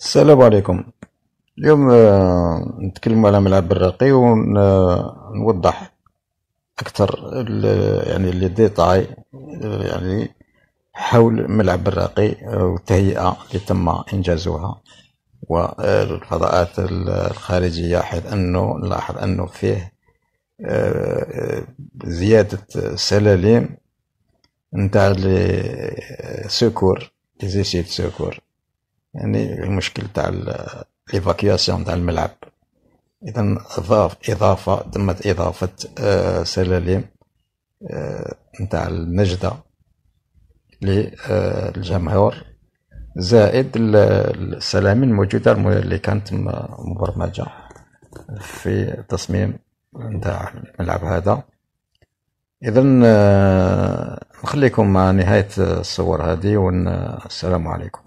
السلام عليكم. اليوم آه، نتكلم على ملعب براقي ونوضح أكثر ال- يعني les détails آه، يعني حول ملعب براقي آه، والتهيئة اللي تم إنجازها والفضاءات ال- الخارجية حيث أنه نلاحظ أنه فيه آه، زيادة سلالم نتاع les secours les secours يعني المشكل تاع l'évacuation تاع الملعب. اذا اضاف اضافه تمت إضافة آه، سلالم آه، نتاع النجدة للجمهور زائد ال- السلالم الموجودة الم- اللي كانت مبرمجة في التصميم نتاع الملعب هذا. اذا نخليكم مع نهاية الصور هذه والسلام عليكم.